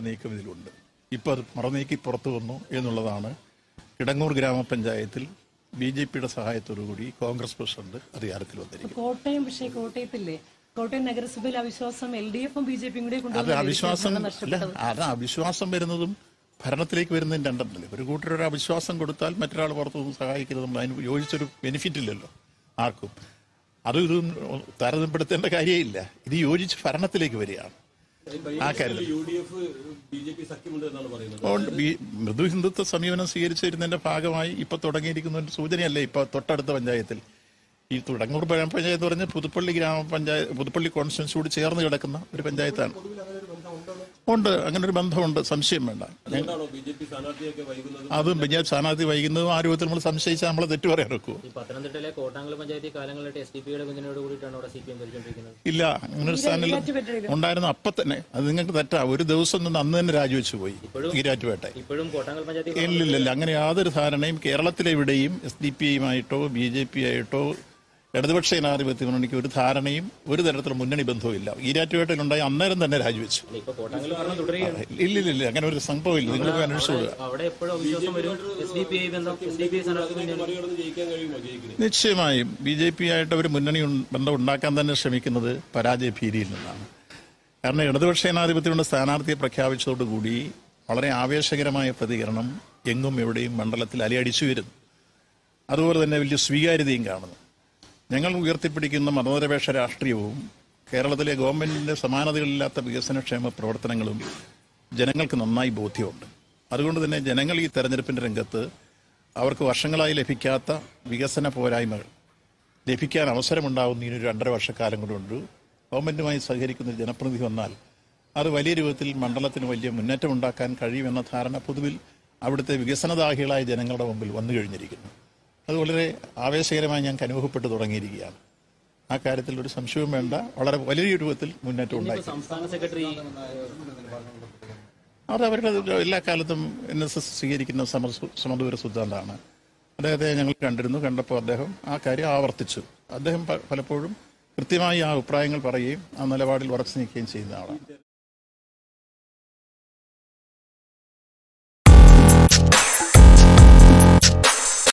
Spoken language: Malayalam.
നീക്കം ഇതിലുണ്ട് ഇപ്പോൾ അത് മറനീക്കി പുറത്തു വന്നു എന്നുള്ളതാണ് കിടങ്ങൂർ ഗ്രാമപഞ്ചായത്തിൽ ബി ജെ പിയുടെ സഹായത്തോടുകൂടി കോൺഗ്രസ് പ്രസിഡന്റ് അധികാരത്തിൽ കോട്ടയം പക്ഷേ കോട്ടയത്തില്ലേ? കോട്ടയം നഗരസഭയിൽ അവിശ്വാസം എൽ ഡി എഫും ബി ജെ പിയും കൂടെ അത് അവിശ്വാസം അത് അവിശ്വാസം വരുന്നതും ഭരണത്തിലേക്ക് വരുന്നതും രണ്ടെണ്ണല്ലേ? ഒരു കൂട്ടരൊരു അവിശ്വാസം കൊടുത്താൽ മറ്റൊരാൾ പുറത്തു നിന്ന് സഹായിക്കുന്നത് നമ്മൾ അതിന് യോജിച്ചൊരു ബെനിഫിറ്റ് ഇല്ലല്ലോ ആർക്കും. അത് ഇതും താരതമ്യപ്പെടുത്തേണ്ട കാര്യമില്ല. ഇത് യോജിച്ച് ഭരണത്തിലേക്ക് വരികയാണ്. ആ കാര്യത്തിൽ മൃദു ഹിന്ദുത്വ സമീപനം സ്വീകരിച്ചിരുന്നതിന്റെ ഭാഗമായി ഇപ്പൊ തുടങ്ങിയിരിക്കുന്ന ഒരു സൂചനയല്ലേ ഇപ്പൊ തൊട്ടടുത്ത പഞ്ചായത്തിൽ. ഈ തുടങ്ങൂർ പഞ്ചായത്ത് എന്ന് പറഞ്ഞാൽ പുതുപ്പള്ളി ഗ്രാമപഞ്ചായത്ത് പുതുപ്പള്ളി കോൺസ്റ്റിറ്റ്യൻസിയോട് ചേർന്ന് കിടക്കുന്ന ഒരു പഞ്ചായത്താണ്. ഉണ്ട്. അങ്ങനെ ഒരു ബന്ധമുണ്ട്. സംശയം വേണ്ട. അതും ബി ജെ പി സ്ഥാനാർത്ഥി വൈകുന്നതും ആ രൂപത്തിൽ നമ്മൾ സംശയിച്ചാൽ നമ്മളെ തെറ്റു പറയാൻ ഒക്കുമോ ഈ പത്തനംതിട്ടയിലെ കോട്ടാങ്കൽ പഞ്ചായത്ത് കാലങ്ങളായിട്ട് എസ് ഡി പിയുടെ പിന്തുണയോട് കൂടിയിട്ടാണ് അവിടെ സി പി എം ഭരിച്ചുകൊണ്ടിരിക്കുന്നത് ഇല്ല അങ്ങനെ ഒരു സ്ഥാനം ഉണ്ടായിരുന്നു അപ്പൊ തന്നെ. അത് നിങ്ങൾക്ക് തെറ്റാ. ഒരു ദിവസം നിന്ന് അന്ന് തന്നെ രാജിവെച്ചു പോയി. ഈരാറ്റുപേട്ടെ ഇപ്പോഴും കോട്ടാങ്കൽ പഞ്ചായത്ത് ഇല്ലില്ല അങ്ങനെ യാതൊരു ധാരണയും കേരളത്തിലെവിടെയും എസ് ഡി പി ആയിട്ടോ ബി ജെ പി ആയിട്ടോ ഇടതുപക്ഷ ജനാധിപത്യ മുന്നണിക്ക് ഒരു ധാരണയും ഒരു തരത്തിലുള്ള മുന്നണി ബന്ധവും ഇല്ല. ഈരാറ്റുപേട്ടയിലുണ്ടായി അന്നേരം തന്നെ രാജിവെച്ചു. ഇല്ല ഇല്ല ഇല്ല അങ്ങനെ ഒരു സംഭവം ഇല്ല. നിങ്ങൾ പോയി ജയിക്കിന് നിശ്ചയമായും ബി ജെ പി ആയിട്ട് ഒരു മുന്നണി ബന്ധം ഉണ്ടാക്കാൻ തന്നെ ശ്രമിക്കുന്നത് പരാജയ ഭീതിയിൽ നിന്നാണ്. കാരണം ഇടതുപക്ഷ ജനാധിപത്യത്തിന്റെ സ്ഥാനാർത്ഥിയെ പ്രഖ്യാപിച്ചതോടുകൂടി വളരെ ആവേശകരമായ പ്രതികരണം എങ്ങും എവിടെയും മണ്ഡലത്തിൽ അലയടിച്ചു വരുന്നു. അതുപോലെ തന്നെ വലിയ സ്വീകാര്യതയും കാണുന്നു. ഞങ്ങൾ ഉയർത്തിപ്പിടിക്കുന്ന മതനിരപേക്ഷ രാഷ്ട്രീയവും കേരളത്തിലെ ഗവൺമെന്റിന്റെ സമാനതകളില്ലാത്ത വികസനക്ഷേമ പ്രവർത്തനങ്ങളും ജനങ്ങൾക്ക് നന്നായി ബോധ്യമുണ്ട്. അതുകൊണ്ട് തന്നെ ജനങ്ങൾ ഈ തെരഞ്ഞെടുപ്പിന്റെ രംഗത്ത് അവർക്ക് വർഷങ്ങളായി ലഭിക്കാത്ത വികസന പോരായ്മകൾ ലഭിക്കാൻ അവസരമുണ്ടാകുന്ന ഇനി ഒരു രണ്ടര വർഷക്കാലം കൊണ്ടുണ്ട് ഗവൺമെന്റുമായി സഹകരിക്കുന്ന ജനപ്രതിനിധി വന്നാൽ അത് വലിയ രൂപത്തിൽ മണ്ഡലത്തിന് വലിയ മുന്നേറ്റം ഉണ്ടാക്കാൻ കഴിയുമെന്ന ധാരണ പൊതുവിൽ അവിടുത്തെ വികസനദാഹികളായ ജനങ്ങളുടെ മുമ്പിൽ വന്നു കഴിഞ്ഞിരിക്കുന്നു അത് വളരെ ആവേശകരമായി ഞങ്ങൾക്ക് അനുഭവപ്പെട്ടു തുടങ്ങിയിരിക്കുകയാണ്. ആ കാര്യത്തിൽ ഒരു സംശയവും വേണ്ട. വളരെ വലിയ രൂപത്തിൽ മുന്നേറ്റം ഉണ്ടായി സംസ്ഥാന സെക്രട്ടറി അത് അവരുടെ എല്ലാ കാലത്തും എൻ എസ് എസ് സ്വീകരിക്കുന്ന സമർ സമദൂര സിദ്ധാന്തമാണ്. അദ്ദേഹത്തെ ഞങ്ങൾ കണ്ടിരുന്നു കണ്ടപ്പോൾ അദ്ദേഹം ആ കാര്യം ആവർത്തിച്ചു. അദ്ദേഹം പലപ്പോഴും കൃത്യമായി ആ അഭിപ്രായങ്ങൾ പറയുകയും ആ നിലപാടിൽ ഉറച്ചു നിൽക്കുകയും ചെയ്യുന്ന ആളാണ്.